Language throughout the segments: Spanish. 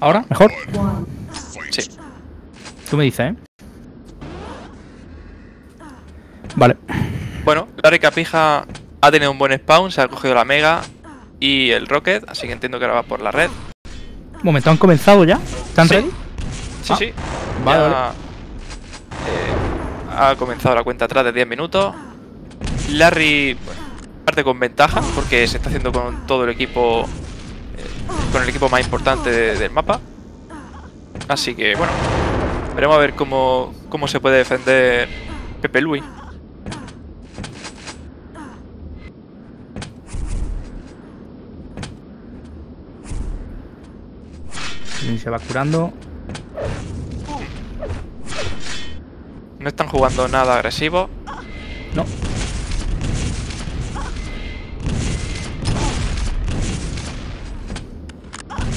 ¿Ahora? ¿Mejor? Sí. Tú me dices, ¿eh? Vale. Bueno, Larry Capija ha tenido un buen spawn, se ha cogido la Mega y el Rocket, así que entiendo que ahora va por la red. Un momento, ¿han comenzado ya? ¿Están Sí. ready? Sí, Ah, sí. vale, Ya, vale. eh, ha comenzado la cuenta atrás de 10 minutos. Larry bueno, parte con ventaja porque se está haciendo con todo el equipo, eh, con el equipo más importante de- del mapa. Así que bueno, veremos a ver cómo, cómo se puede defender Pepe Luis. Y se va curando. No están jugando nada agresivo. No.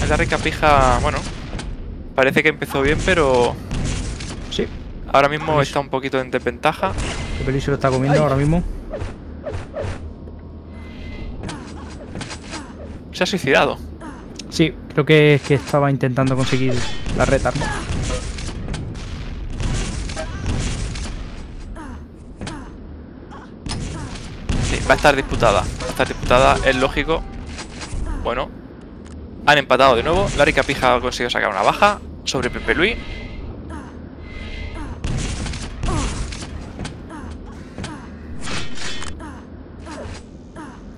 El Larry Capija, bueno, parece que empezó bien, pero Sí. ahora mismo está un poquito en desventaja. El peli se lo está comiendo ahora mismo. Se ha suicidado. Sí, creo que es que estaba intentando conseguir la red arma. Sí, va a estar disputada. Va a estar disputada, es lógico. Bueno, han empatado de nuevo. Larry Capija ha conseguido sacar una baja sobre Pepe Luis.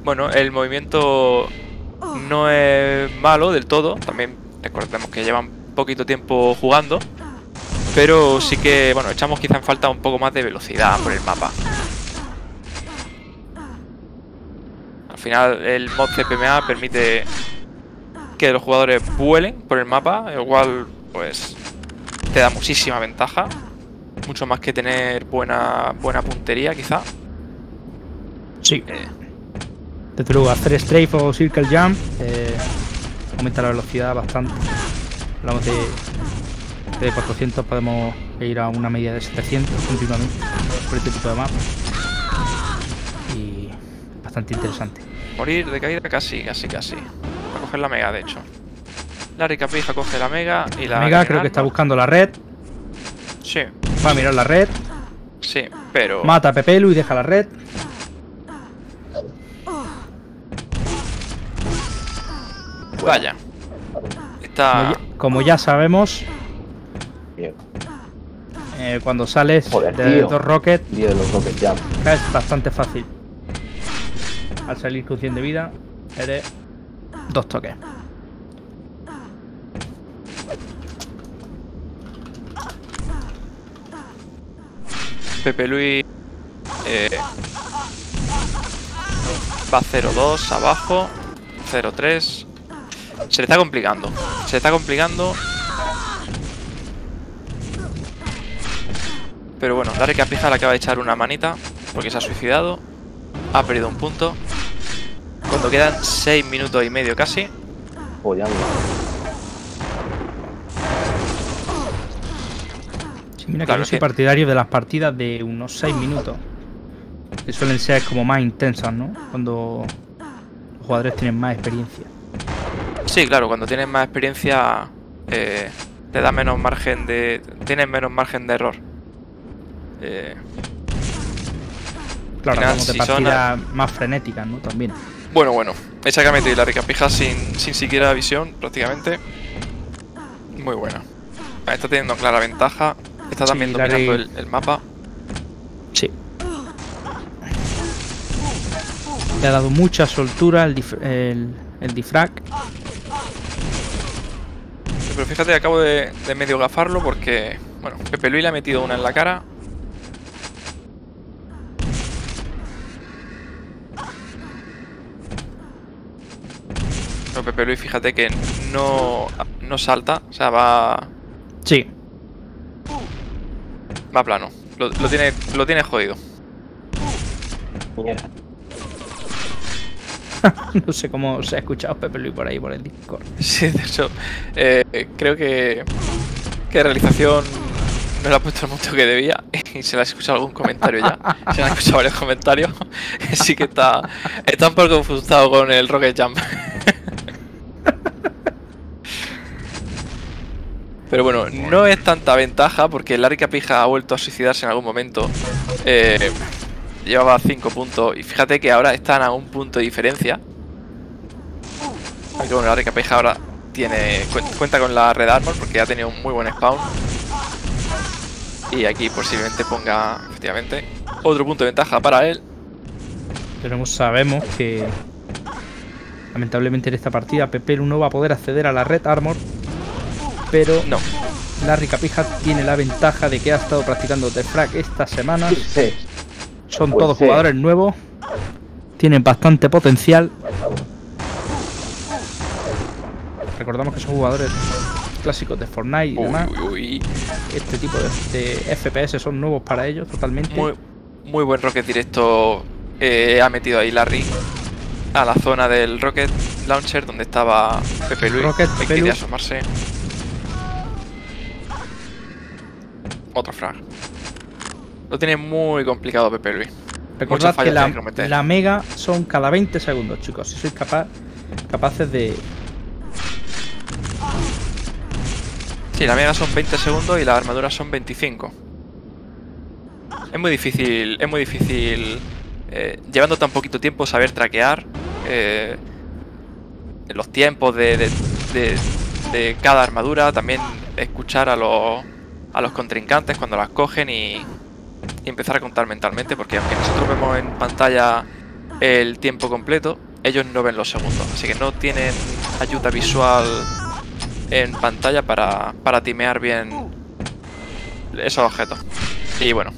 Bueno, el movimiento no es malo del todo. También recordemos que llevan poquito tiempo jugando. Pero sí que, bueno, echamos quizá en falta un poco más de velocidad por el mapa. Al final el mod CPMA permite que los jugadores vuelen por el mapa, lo cual pues te da muchísima ventaja. Mucho más que tener buena, buena puntería quizá. Sí. Eh, Desde luego, hacer strafe o circle jump eh, aumenta la velocidad bastante. Hablamos de, de 400, podemos ir a una media de 700 continuamente por este tipo de mapa. Y bastante interesante. Morir de caída casi, casi, casi. Va a coger la mega, de hecho. Larry Capija coge la mega y la... Mega creo que está buscando la red. Sí, Va a mirar la red. sí, pero... Mata a Pepelu y deja la red. Vaya. Como Está... ya, como ya sabemos, Bien. eh, cuando sales Joder, de tío. dos rockets Tío de los Rocket Jump. es bastante fácil. Al salir con 100 de vida, eres dos toques. Pepe Luis eh, va 0-2 abajo, 0-3. Se le está complicando, se le está complicando. Pero bueno, Larry Capija le acaba de echar una manita porque se ha suicidado. Ha perdido un punto. Cuando quedan 6 minutos y medio casi. Follando. Sí, mira que Claro yo soy que- partidario de las partidas de unos 6 minutos. Que suelen ser como más intensas, ¿no? Cuando los jugadores tienen más experiencia. Sí, claro, cuando tienes más experiencia eh, te da menos margen de. Tienes menos margen de error. Eh, Claro, Final, hablamos de si son partidas más frenéticas, ¿no? También. Bueno, bueno. Esa que ha metido Larry Capija sin, sin siquiera visión, prácticamente. Muy buena. Está teniendo clara ventaja. Está también dominando el, el mapa. Sí. Le ha dado mucha soltura el, dif- el, el difrag. Pero fíjate, acabo de, de medio gafarlo porque. Bueno, Pepe Luis le ha metido una en la cara. Pero Pepe Luis, fíjate que no, no salta, o sea, va, Sí. va plano. Lo, lo tiene, lo tiene jodido. Mierda. no sé cómo se ha escuchado Pepe Luis por ahí, por el Discord. Sí, de hecho, eh, creo que, que realización no le ha puesto el mucho que debía y se le ha escuchado algún comentario ya. Se le han escuchado varios comentarios. Sí que está, está un poco frustrado con el Rocket Jump. Pero bueno, no es tanta ventaja porque Larry Capija ha vuelto a suicidarse en algún momento. Eh, llevaba 5 puntos y fíjate que ahora están a un punto de diferencia. Aunque bueno, Larry Capija ahora tiene cuen- cuenta con la Red Armor porque ha tenido un muy buen spawn. Y aquí posiblemente ponga, efectivamente, otro punto de ventaja para él. Pero sabemos que lamentablemente en esta partida Pepelu no va a poder acceder a la Red Armor. Pero No, Larry Capija tiene la ventaja de que ha estado practicando The Frag estas semanas. Sí. Son Pues todos sí. jugadores nuevos. Tienen bastante potencial. Recordamos que son jugadores clásicos de Fortnite y uy, demás. uy, uy. Este tipo de, de FPS son nuevos para ellos totalmente. Muy, muy buen rocket directo eh, ha metido ahí Larry a la zona del rocket launcher donde estaba Pepe Luis. Rocket, que Lu. asomarse. Otro frag. Lo tiene muy complicado Pepe Luis. Recordad que la, que la mega son cada 20 segundos, chicos. Si sois capaz, capaces de. Sí, la mega son 20 segundos y la armadura son 25. Es muy difícil, es muy difícil, eh, llevando tan poquito tiempo, saber traquear eh, los tiempos de, de- de- de cada armadura, también escuchar a los, a los contrincantes cuando las cogen y, y empezar a contar mentalmente, porque aunque nosotros vemos en pantalla el tiempo completo, ellos no ven los segundos, así que no tienen ayuda visual en pantalla para, para timear bien esos objetos. Y bueno,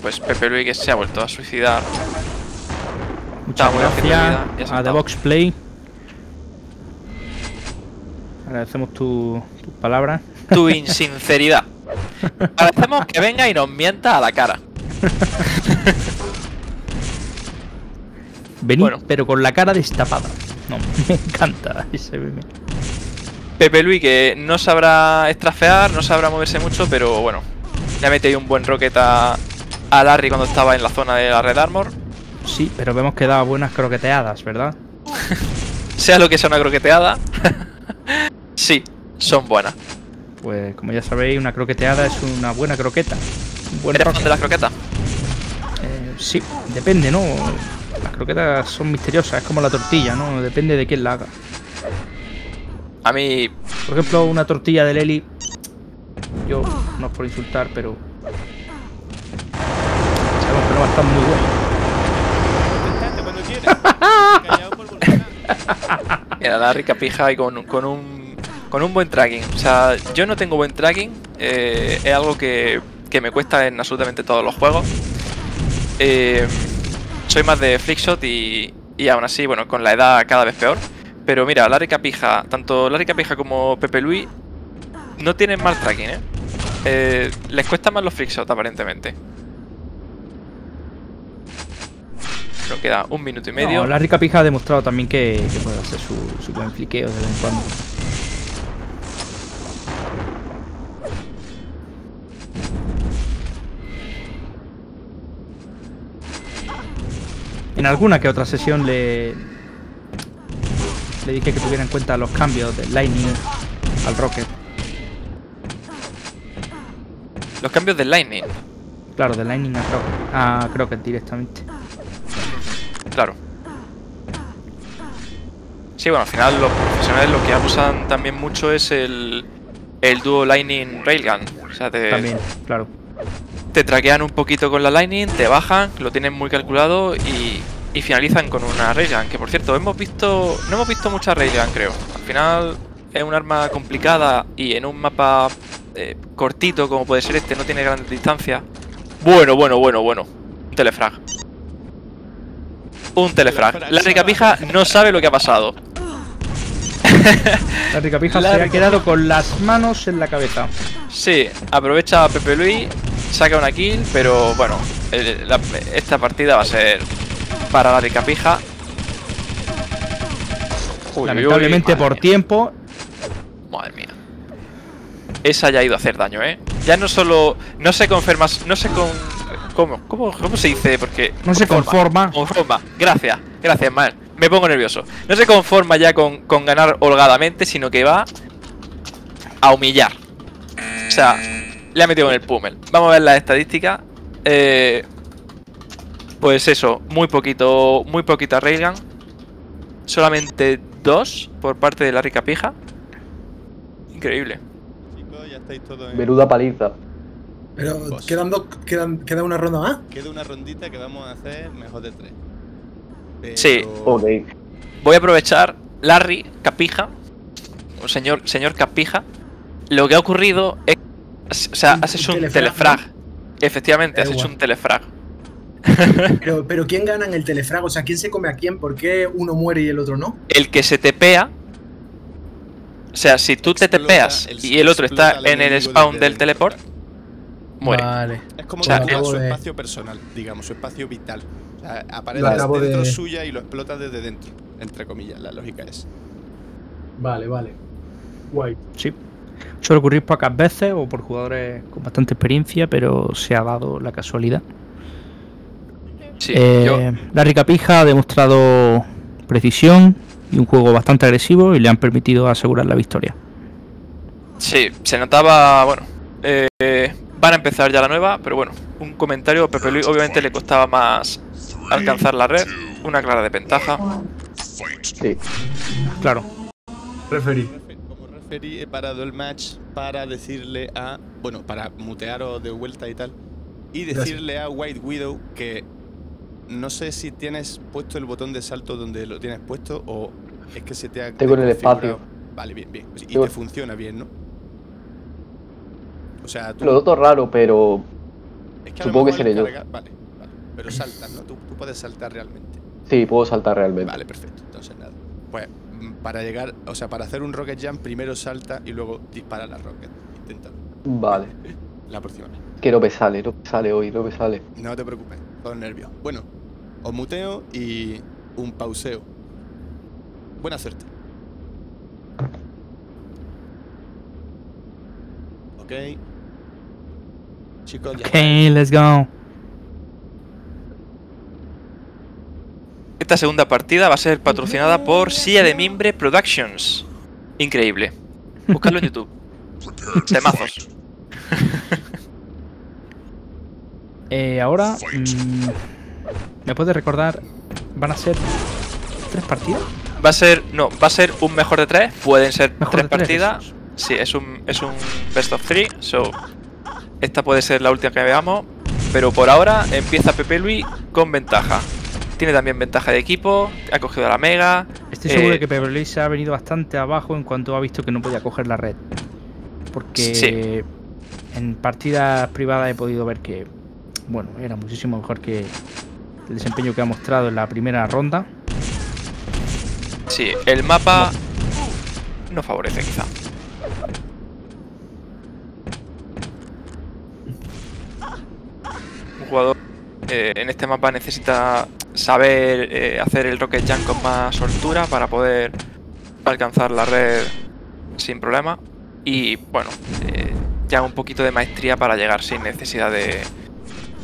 pues Pepe Luis que se ha vuelto a suicidar. Muchas gracias a The. Box Play. Agradecemos tu- tus palabras. Tu insinceridad. Agradecemos que venga y nos mienta a la cara. Bueno. pero con la cara destapada. No, me encanta ese meme. Pepe Luis que no sabrá estrafear, no sabrá moverse mucho, pero bueno, le ha metido un buen rocket a, a Larry cuando estaba en la zona de la Red Armor. Sí, pero vemos que da buenas croqueteadas, ¿verdad? Sea lo que sea una croqueteada, sí, son buenas. Pues como ya sabéis, una croqueteada es una buena croqueta. Un buen ¿Eres fan de las croquetas? Eh, sí, depende, ¿no? Las croquetas son misteriosas, es como la tortilla, ¿no? Depende de quién la haga. A mí, Por ejemplo, una tortilla de Leli. Yo, no es por insultar, pero. Sabemos que no va a estar muy buena. Era la rica pija y con, con un con un buen tracking. O sea, yo no tengo buen tracking. eh, es algo que, que me cuesta en absolutamente todos los juegos. Eh, soy más de flickshot y, y aún así, bueno, con la edad cada vez peor. Pero mira, Larry Capija, tanto Larry Capija como Pepe Luis no tienen mal tracking, ¿eh? Eh, les cuesta más los flickshots, aparentemente. Pero queda un minuto y medio. No, la rica pija ha demostrado también que, que puede hacer su, su buen fliqueo de vez en cuando. En alguna que otra sesión le, le dije que tuviera en cuenta los cambios del Lightning al Rocket. Los cambios del Lightning. Claro, del Lightning a Crocket, a Crocket directamente. Claro. Sí, bueno, al final los profesionales lo que abusan también mucho es el, el dúo Lightning Railgun. O sea, te, También, claro. Te traquean un poquito con la Lightning, te bajan, lo tienen muy calculado y, y finalizan con una Railgun. Que por cierto, hemos visto. No hemos visto muchas Railgun, creo. Al final es un arma complicada y en un mapa eh, cortito como puede ser este, no tiene gran distancia. Bueno, bueno, bueno, bueno. Un telefrag. Un telefrag. La rica pija no sabe lo que ha pasado. La rica pija se ha quedado con las manos en la cabeza. Sí, aprovecha a Pepe Luis, saca una kill, pero bueno, el- la- esta partida va a ser para la rica pija. Uy, uy, Lamentablemente uy, por tiempo. Madre mía. Esa ya ha ido a hacer daño, ¿eh? Ya no solo. No se confirma. No se con. ¿Cómo? ¿Cómo, cómo se dice? Porque. No se conforma. Conforma. Gracias, gracias, mal. Me pongo nervioso. No se conforma ya con, con ganar holgadamente, sino que va a humillar. O sea, le ha metido con el pummel. Vamos a ver las estadísticas. Eh, pues eso, muy poquito, muy poquita Railgun. Solamente dos por parte de la rica pija. Increíble. Chicos, ya estáis todos en... Menuda paliza. Pero Boss. quedan dos, quedan, queda una ronda más. Queda una rondita que vamos a hacer mejor de tres. Pero- Sí. Ok. Voy a aprovechar Larry Capija, o señor, señor Capija. Lo que ha ocurrido es. O sea, has hecho un telefrag, telefrag. Efectivamente, has hecho un telefrag. Pero, pero ¿quién gana en el telefrag? O sea, ¿quién se come a quién? ¿Por qué uno muere y el otro no? El que se tepea. O sea, si tú te Explota tepeas el- y el otro está en el spawn del teleport, muere. Vale. Es como O sea, que su de- espacio personal, digamos, su espacio vital. O sea, aparece dentro de- suya y lo explota desde dentro, entre comillas, la lógica es. Vale, vale. Guay. Sí. Suele ocurrir pocas veces o por jugadores con bastante experiencia, pero se ha dado la casualidad. Sí, Eh, yo- La rica pija ha demostrado precisión y un juego bastante agresivo y le han permitido asegurar la victoria. Sí, se notaba, bueno, eh, van a empezar ya la nueva, pero bueno, un comentario, Pepe Luis obviamente le costaba más alcanzar la red, una clara desventaja. Sí. Claro. Referí. Referí, he parado el match para decirle a. Bueno, para mutearos de vuelta y tal. Y decirle a White Widow que. No sé si tienes puesto el botón de salto donde lo tienes puesto o es que se te ha. Tengo en el espacio. Vale, bien, bien. Y Tengo- te funciona bien, ¿no? O sea, tú. Lo noto raro, pero es que supongo que seré yo. Vale, vale. Pero saltas, ¿no? Tú, tú puedes saltar realmente. sí, puedo saltar realmente. Vale, perfecto. Entonces nada. Pues para llegar, o sea, para hacer un rocket jump, primero salta y luego dispara la rocket. Intenta Vale. la próxima vez. Que no me sale, no me sale hoy, no me sale. No te preocupes, todos nervios. Bueno, os muteo y un pauseo. Buena suerte. Ok. Chicos, ya Ok, let's go. Esta segunda partida va a ser patrocinada por Silla de Mimbre Productions. Increíble. Buscadlo en YouTube. Temazos. Eh, ahora, mm, ¿me puedes recordar? ¿Van a ser tres partidas? Va a ser, no, va a ser un mejor de tres. Pueden ser Mejor tres partidas. Sí, es un, es un best of three. So, esta puede ser la última que veamos. Pero por ahora empieza Pepe Luis con ventaja. Tiene también ventaja de equipo. Ha cogido la Mega. Estoy seguro Eh, de que Pepe Luis se ha venido bastante abajo en cuanto ha visto que no podía coger la red. Porque Sí. en partidas privadas he podido ver que, bueno, era muchísimo mejor que el desempeño que ha mostrado en la primera ronda. Sí, el mapa no favorece quizá. Un jugador eh, en este mapa necesita saber eh, hacer el rocket jump con más soltura para poder alcanzar la red sin problema. Y bueno, eh, ya un poquito de maestría para llegar sin necesidad de,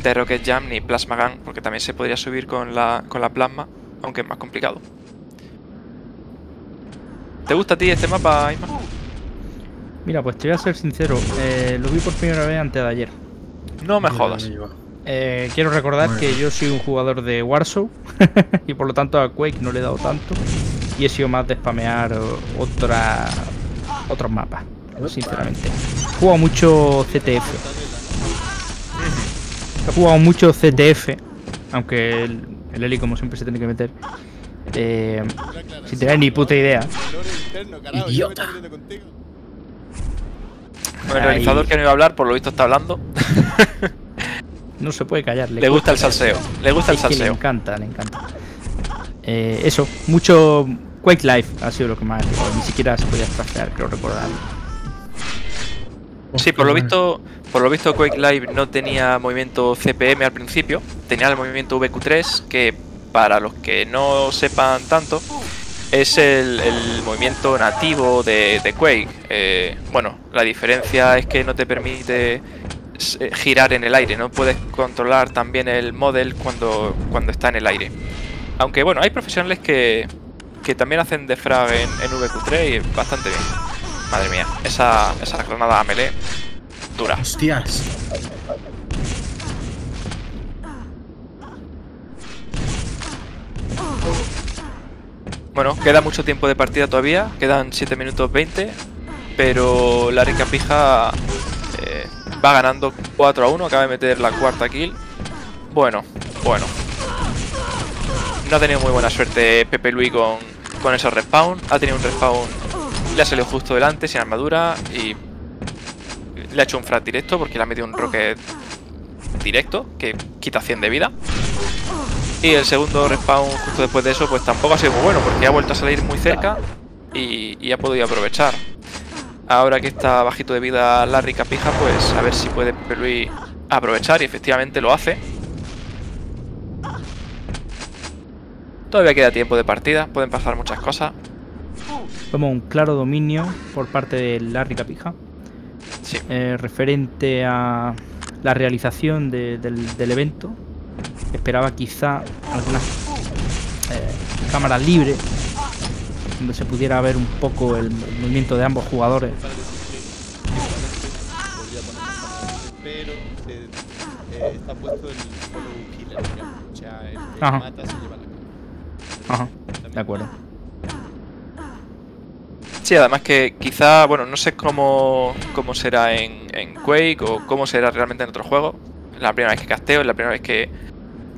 de rocket jump ni plasma gun, porque también se podría subir con la, con la plasma, aunque es más complicado. ¿Te gusta a ti este mapa, Isma? Mira, pues te voy a ser sincero, eh, lo vi por primera vez antes de ayer. No me jodas. Eh, quiero recordar que yo soy un jugador de Warsaw y por lo tanto a Quake no le he dado tanto y he sido más de spamear otra, otros mapas, sinceramente. He jugado mucho CTF. He jugado mucho CTF, aunque el, el Eli como siempre se tiene que meter. eh, sin tener ni puta idea. Idiota. Con el realizador que no iba a hablar, por lo visto está hablando. No se puede callar. Le gusta el salseo. Le gusta el que le salseo. encanta, le encanta. Eh, eso, mucho Quake Live ha sido lo que más. Ni siquiera se podía trastear, creo recordar. Sí, por lo visto, por lo visto Quake Live no tenía movimiento CPM al principio, tenía el movimiento VQ3, que para los que no sepan tanto, es el, el movimiento nativo de, de Quake. Eh, bueno, la diferencia es que no te permite girar en el aire, no puedes controlar también el model cuando, cuando está en el aire. Aunque bueno, hay profesionales que, que también hacen defrag en, en VQ3 y bastante bien. Madre mía, esa, esa granada a melee dura. Hostias. Bueno, queda mucho tiempo de partida todavía, quedan 7 minutos 20, pero la rica pija eh, va ganando 4 a 1, acaba de meter la cuarta kill. Bueno, bueno. No ha tenido muy buena suerte Pepe Luis con, con esos respawn, ha tenido un respawn, le ha salido justo delante, sin armadura, y le ha hecho un frag directo porque le ha metido un rocket directo, que quita 100 de vida. Y el segundo respawn justo después de eso pues tampoco ha sido muy bueno porque ha vuelto a salir muy cerca y ha podido aprovechar. Ahora que está bajito de vida Larry Capija pues a ver si puede Pepe Luis aprovechar y efectivamente lo hace. Todavía queda tiempo de partida, pueden pasar muchas cosas. Vemos un claro dominio por parte de Larry Capija. Sí. eh, referente a la realización de- del, del evento. Esperaba quizá algunas eh, cámaras libres donde se pudiera ver un poco el, movimiento de ambos jugadores. Pero está puesto el follow killer, digamos. O sea, el que Ajá. mata se lleva la cara. Ajá, de acuerdo. Sí, además que quizá, bueno, no sé cómo, cómo será en, en Quake o cómo será realmente en otro juego. Es la primera vez que casteo, es la primera vez que,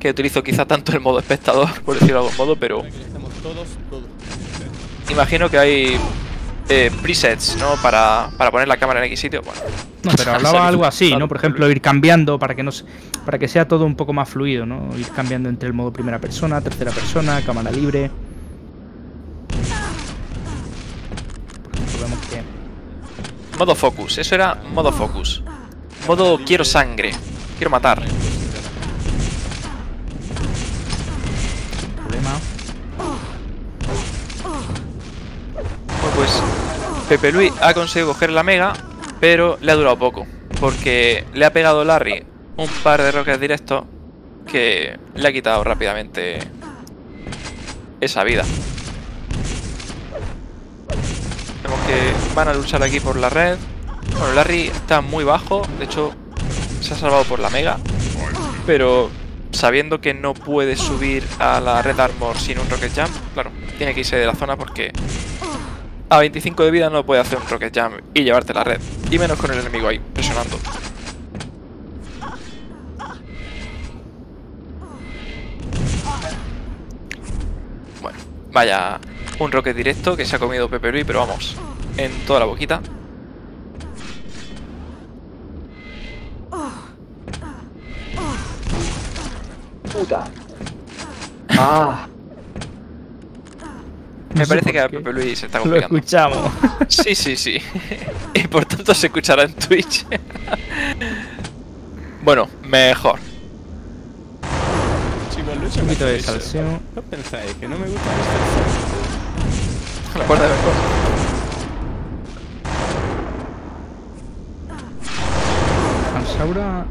que utilizo quizá tanto el modo espectador, por decirlo de algún modo, pero todos, todos. Imagino que hay eh, presets, ¿no? Para, para poner la cámara en X sitio. Bueno, No, pero hablaba algo así, ¿no? Por ejemplo, ir cambiando para que no se- para que sea todo un poco más fluido, ¿no? Ir cambiando entre el modo primera persona, tercera persona, cámara libre. Por ejemplo, vemos que modo focus, eso era modo focus. Modo quiero sangre, quiero matar. Pepe Luis ha conseguido coger la mega, pero le ha durado poco. Porque le ha pegado Larry un par de rockets directos que le ha quitado rápidamente esa vida. Vemos que van a luchar aquí por la red. Bueno, Larry está muy bajo, de hecho se ha salvado por la mega, pero sabiendo que no puede subir a la red armor sin un rocket jump, claro, tiene que irse de la zona porque a 25 de vida no puede hacer un rocket jump y llevarte la red. Y menos con el enemigo ahí, presionando. Bueno, vaya un rocket directo que se ha comido Pepe pero vamos, en toda la boquita. Puta. Ah, Me No parece que a. Pepe Luis se está Lo complicando. escuchamos. Sí, sí, sí. y por tanto se escuchará en Twitch. bueno, mejor. Un poquito de salseo. ¿Qué pensáis? ¿Que no me gusta esto? La puerta de mejor. Ansaura.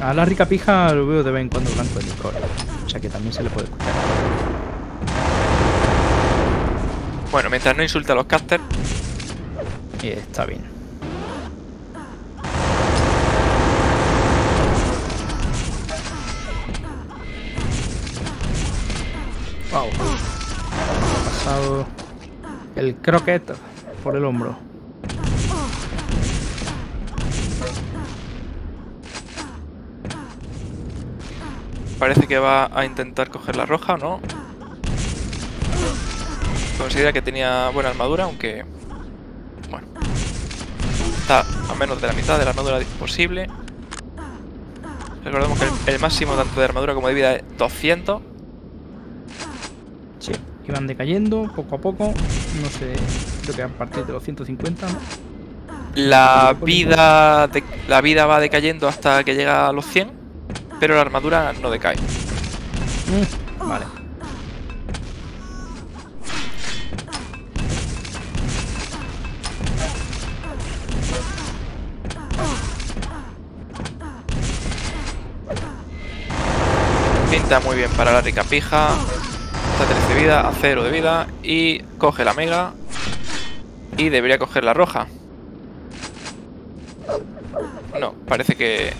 A la rica pija lo veo de vez en cuando blanco en Discord. O sea que también se le puede escuchar. Bueno, mientras no insulte a los casters, Y está bien. Wow. Ha pasado el croquet por el hombro. parece que va a intentar coger la roja, ¿no? Considera que tenía buena armadura, aunque... Bueno. Está a menos de la mitad de la armadura posible. Recordemos que el, el máximo tanto de armadura como de vida es 200. Sí. Iban decayendo poco a poco. No sé, creo que a partir de los 150, ¿no? La vida, de- la vida va decayendo hasta que llega a los 100, pero la armadura no decae. Mm, vale. Pinta muy bien para la rica pija. Está 13 de vida, a 0 de vida. Y coge la mega. Y debería coger la roja. No, parece que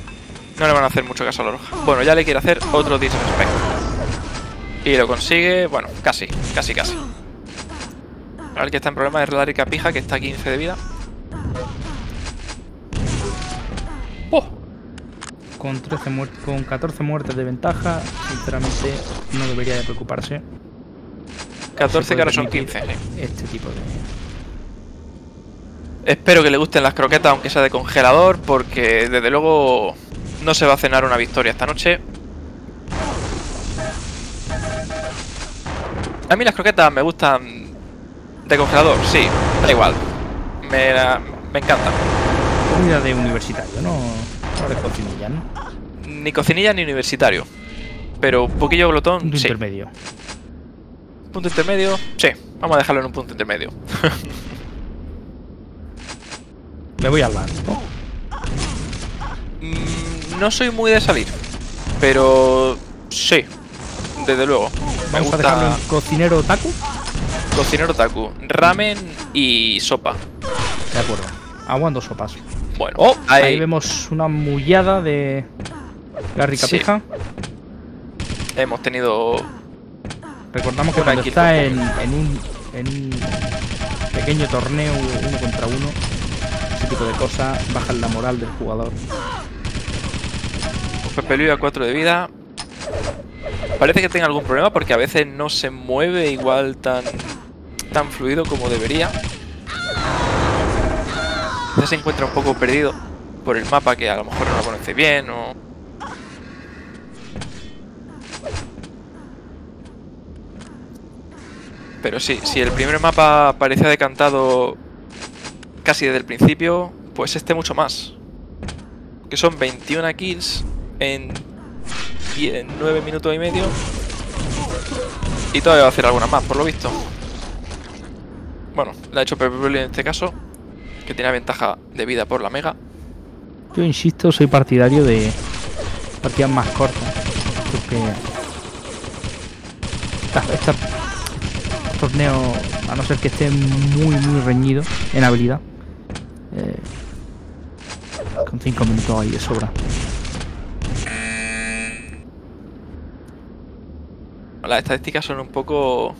no le van a hacer mucho caso a la roja. Bueno, ya le quiere hacer otro disrespect. Y lo consigue, bueno, casi, casi, casi. Ahora el que está en problema es Larry Capija, que está a 15 de vida. Con, 13 muer- con 14 muertes de ventaja, sinceramente no debería de preocuparse. 14 Se que ahora son 15. permitir Este tipo de... Espero que le gusten las croquetas, aunque sea de congelador, porque desde luego no se va a cenar una victoria esta noche. A mí las croquetas me gustan de congelador, sí, da igual. Me, la- me encantan. Comida de universitario, no, de cocinilla, ¿no? Ni cocinilla ni universitario. Pero un poquillo glotón, Punto sí. intermedio. Punto intermedio, sí. Vamos a dejarlo en un punto intermedio. Me voy al bar. ¿no? Mm, no soy muy de salir, pero sí, desde luego. Me Vamos a dejarlo gusta en cocinero taco. cocinero taku, ramen y sopa. De acuerdo. Aguando sopas. Bueno, Oh, ahí, ahí vemos una mullada de Gary Sí. Capija. hemos tenido Recordamos que cuando está en, en un, en un pequeño torneo uno contra uno, ese tipo de cosas bajan la moral del jugador. Pepe Luis a 4 de vida. Parece que tenga algún problema porque a veces no se mueve igual tan, tan fluido como debería. Se encuentra un poco perdido por el mapa que a lo mejor no lo conoce bien o... Pero sí, si el primer mapa parecía decantado casi desde el principio, pues este mucho más. Que son 21 kills en 9 minutos y medio. Y todavía va a hacer alguna más, por lo visto. Bueno, la ha hecho Pepe en este caso, que tiene ventaja de vida por la mega. Yo insisto, soy partidario de partidas más cortas. Porque este torneo, a no ser que esté muy, muy reñido en habilidad, eh, con 5 minutos ahí de sobra. Las estadísticas son un poco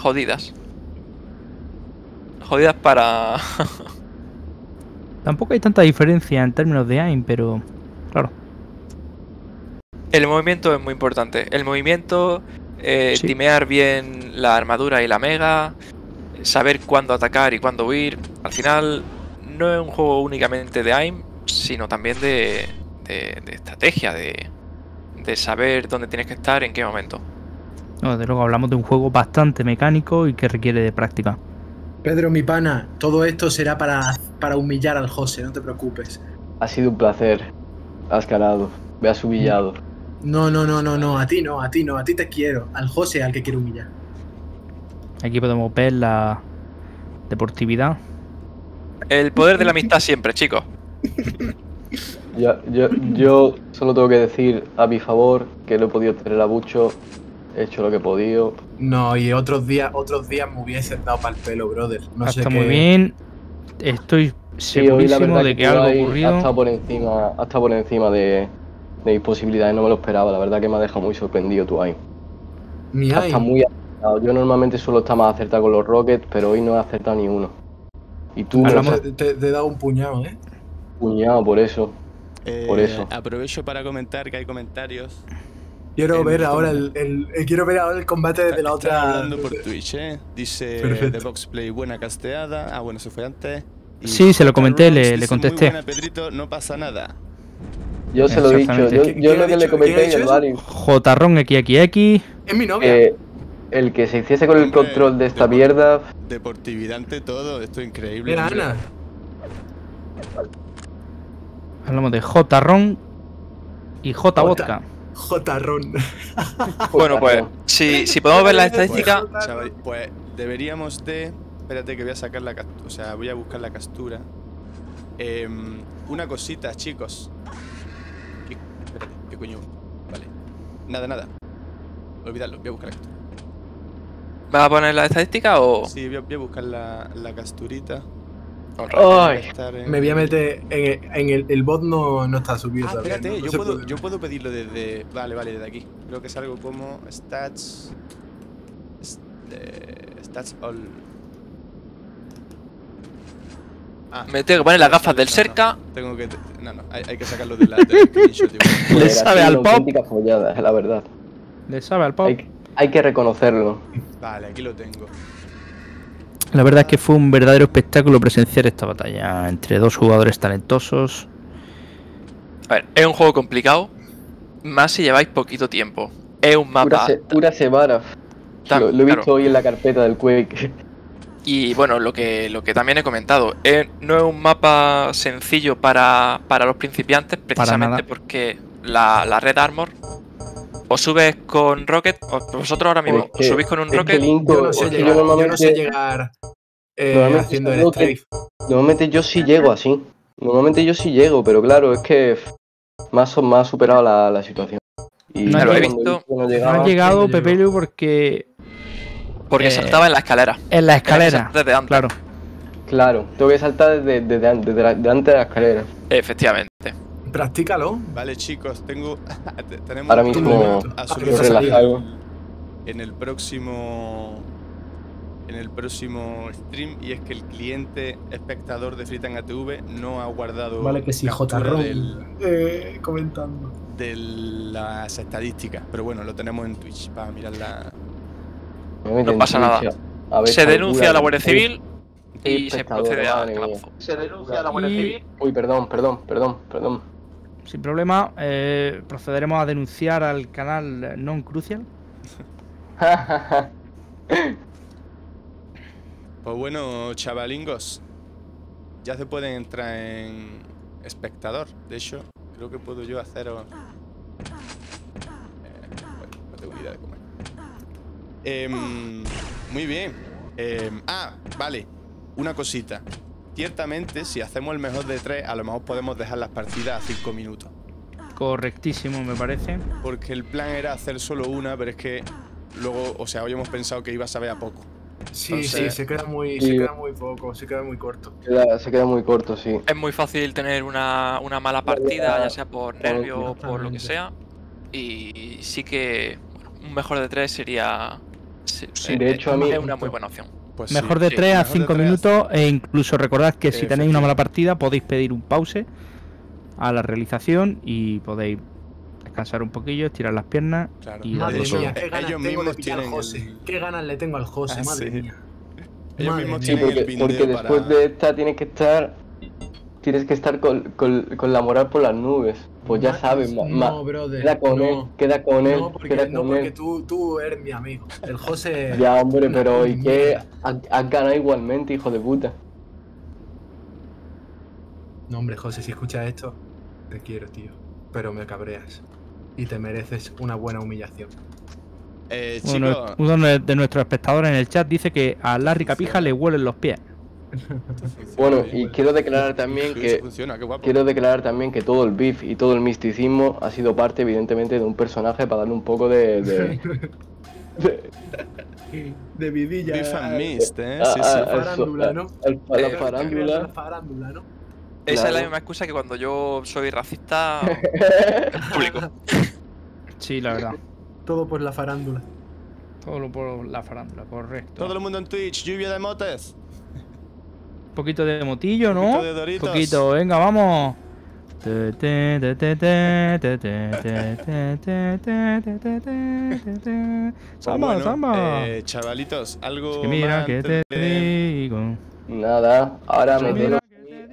jodidas. Jodidas para... Tampoco hay tanta diferencia en términos de aim, pero claro, El movimiento es muy importante. El movimiento, eh, Sí. timear bien la armadura y la mega, saber cuándo atacar y cuándo huir. Al final, no es un juego únicamente de aim, sino también de, de- de estrategia, de, de saber dónde tienes que estar, en qué momento. no, desde luego hablamos de un juego bastante mecánico y que requiere de práctica. Pedro, mi pana, todo esto será para, para humillar al José, no te preocupes. Ha sido un placer. Has ganado. Me has humillado. No, no, no, no, no, a ti no, a ti no, a ti te quiero. Al José al que quiero humillar. Aquí podemos ver la deportividad. El poder de la amistad siempre, chicos. Ya- yo, yo solo tengo que decir a mi favor que no he podido tener a Bucho. He hecho lo que he podido. No, y otros días, otros días me hubieses dado para el pelo, brother. No sé Está qué- muy bien. Estoy segurísimo de que algo Ha ocurrido. estado por encima, ha estado por encima de, de mis posibilidades. No me lo esperaba. La verdad que me ha dejado muy sorprendido tú ahí. Mi está muy acertado. Yo normalmente suelo estar más acertado con los Rockets, pero hoy no he acertado ni uno. Y tú Hablamos- te- te he dado un puñado, ¿eh? puñado por eso. Por Eh, eso. Aprovecho para comentar que hay comentarios. Quiero ver ahora el, el- eh, quiero ver ahora el combate desde la otra. hablando por Twitch, ¿eh? Dice Perfecto. The Box Play, buena casteada. Ah, bueno, eso fue antes. Y Sí, se lo comenté, le- le contesté. Muy buena, Pedrito, no pasa nada. Yo se lo he dicho. Yo, ¿Qui- yo lo que le comenté en el barrio. Jotarrón XXX. Es mi novia. que el que se hiciese con el control de esta de- mierda. Deportividad ante todo, esto es increíble. Mira. Ana. Hablamos de Jotarrón y J. Vodka. Jotarrón. Bueno, pues, si, si podemos ver las Pues, estadísticas, chaval, pues deberíamos de. Espérate que voy a sacar la captura. O sea, voy a buscar la captura. Em, una cosita, chicos. ¿Qué, espérate, ¿qué coño? Vale. Nada, nada. Olvidadlo, voy a buscar la captura. ¿vas a poner las estadísticas o...? Sí, voy a, voy a buscar la, la capturita. Ay, Estar en- Me voy a meter en, en el, el bot no, no está subido Ah, todavía. espérate, ¿no? No yo, puedo, yo puedo pedirlo desde. Vale, vale, desde aquí. Creo que es algo como stats. eh, stats all. Ah, Me tengo que poner las gafas del no, cerca. no, tengo que. No, no, hay, hay que sacarlo de la, del screenshot. igual. Le sabe al pop. follada, la verdad. Le sabe al pop. Hay que reconocerlo. Vale, aquí lo tengo. La verdad es que fue un verdadero espectáculo presenciar esta batalla entre dos jugadores talentosos. A ver, es un juego complicado. Más si lleváis poquito tiempo. Es un Pura, mapa. se, pura Sevara. Tan- Lo, lo he visto claro. hoy en la carpeta del Quake. Y bueno, lo que, lo que también he comentado, eh, no es un mapa sencillo para, para los principiantes, precisamente porque la, la Red Armor o subes con Rocket, o vosotros ahora mismo os subís con un es que Rocket, Yo no sé llegar, yo no sé llegar eh, normalmente haciendo el strafe. Normalmente yo sí llego así. Normalmente yo sí llego, pero claro, es que más o más superado la, la situación. Y No, lo he visto. no ha llegado no llegó. Pepelu porque porque eh, saltaba en la escalera. en la escalera. Desde antes. Claro. Claro, tengo que saltar desde, desde, desde la- delante de la escalera. Efectivamente. Practícalo. Vale, chicos, tengo. te- tenemos Ahora un mismo Ah, en el- en el próximo. En el próximo stream, y es que el cliente espectador de Fritan ATV no ha guardado Vale, que sí, J. del- Eh, comentando. de las estadísticas. Pero bueno, lo tenemos en Twitch para mirar la. No pasa nada. Ver Se denuncia a la. Guardia Civil y se procede a madre mía. calabozo. Se denuncia a la Guardia Civil. Uy, perdón, perdón, perdón, perdón. Sin problema, eh, procederemos a denunciar al canal Non Crucial. Pues bueno, chavalingos. Ya se pueden entrar en espectador. De hecho, creo que puedo yo haceros. Eh, no tengo idea de comer. Em, muy bien. Em, ah, vale. Una cosita. Ciertamente, si hacemos el mejor de tres, a lo mejor podemos dejar las partidas a cinco minutos. Correctísimo, me parece. Porque el plan era hacer solo una, pero es que luego, o sea, hoy hemos pensado que iba a saber a poco. Sí, Entonces- sí, se queda muy, Sí. se queda muy poco, se queda muy corto. Queda- se queda muy corto, sí. Es muy fácil tener una, una mala partida, ya sea por nervio o por lo que sea. Y sí que bueno, un mejor de tres sería. sí, Sí, eh, de hecho, a mí- es una muy buena opción. Pues sí. Mejor de sí, 3 a mejor de 5 tres. minutos e incluso recordad que si tenéis una mala partida podéis pedir un pause a la realización y podéis descansar un poquillo, estirar las piernas Claro. y Madre mía, qué ganas ellos tengo de mismos pillar al tienen José. el- Qué ganas le tengo al José, Ah, madre sí. mía. Ellos Madre mismos mía. Sí, tienen porque, el porque después para... de esta tienes que estar. Tienes que estar con, con- con la moral por las nubes. Pues ya sabes, ma- ma- No, brother. queda con no. él, queda con él, No, porque, queda no, con porque él. tú, tú eres mi amigo. El José. Ya, hombre, pero ¿y qué? Has ganado igualmente, hijo de puta. No, hombre, José, si escuchas esto, te quiero, tío. Pero me cabreas. Y te mereces una buena humillación. Eh, Uno, chicos, uno de nuestros espectadores en el chat dice que a Larry Capija le huelen los pies. Bueno, y quiero declarar también que quiero declarar también que todo el beef y todo el misticismo ha sido parte, evidentemente, de un personaje para darle un poco de, de- de- De vidilla. Beef and a- Mist, ¿eh? a- Sí, sí. a- al- farándula, ¿no? al- a la Eh, farándula. La farándula, ¿no? Esa es la misma excusa que cuando yo soy racista público. Sí, la verdad. Todo por la farándula. Todo por la farándula, correcto. Todo el mundo en Twitch, lluvia de motes poquito de motillo, ¿no? Un poquito de doritos. Poquito, venga, vamos. samba, bueno, samba. Eh, chavalitos, algo. Es que mira que te digo. Nada, ahora me meter,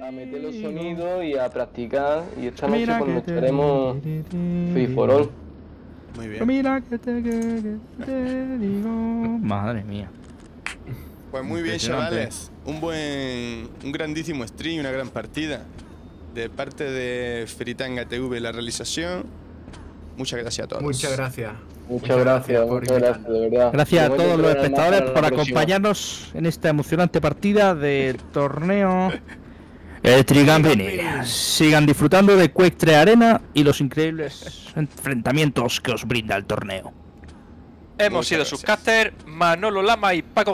a meter los sonidos y a practicar. Y esta noche cuando estaremos Free for All. Muy bien. Mira que te digo. Madre mía. Pues muy bien, chavales. Un buen, un grandísimo stream, una gran partida. De parte de Feritanga TV la realización. Muchas gracias a todos. Muchas gracias. Muchas gracias, muchas gracias, invitarnos. de verdad. Gracias a todos los espectadores por próxima. acompañarnos en esta emocionante partida de torneo el Trigampinia. Sigan disfrutando de Quake 3 Arena y los increíbles enfrentamientos que os brinda el torneo. Hemos Muchas sido gracias. Subcaster, Manolo Lama y Paco